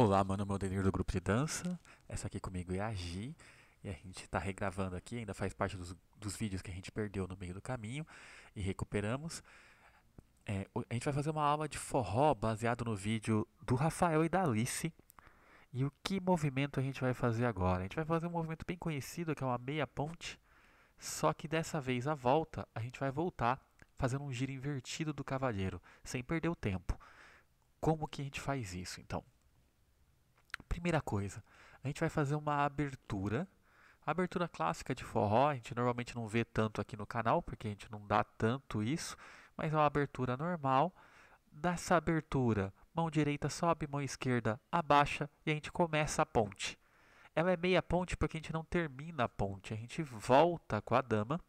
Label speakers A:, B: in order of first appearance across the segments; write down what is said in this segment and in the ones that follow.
A: Olá, mano, modelinho do grupo de dança. Essa aqui comigo é a Gi. E a gente está regravando aqui, ainda faz parte dos, dos, vídeos que a gente perdeu no meio do caminho e recuperamos. É, a gente vai fazer uma aula de forró baseado no vídeo do Rafael e da Alice. E o que movimento a gente vai fazer agora? A gente vai fazer um movimento bem conhecido, que é uma meia ponte. Só que dessa vez a volta, a gente vai voltar fazendo um giro invertido do cavalheiro, sem perder o tempo. Como que a gente faz isso, então? Primeira coisa, a gente vai fazer uma abertura. A abertura clássica de forró, a gente normalmente não vê tanto aqui no canal, porque a gente não dá tanto isso, mas é uma abertura normal. Dessa abertura, mão direita sobe, mão esquerda abaixa e a gente começa a ponte. Ela é meia ponte porque a gente não termina a ponte, a gente volta com a dama.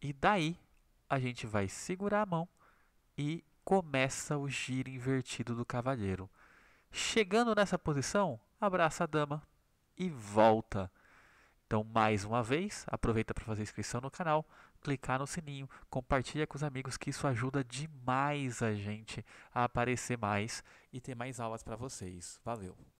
A: E daí a gente vai segurar a mão e começa o giro invertido do cavaleiro. Chegando nessa posição, abraça a dama e volta. Então, mais uma vez, aproveita para fazer inscrição no canal, clicar no sininho, compartilha com os amigos que isso ajuda demais a gente a aparecer mais e ter mais aulas para vocês. Valeu!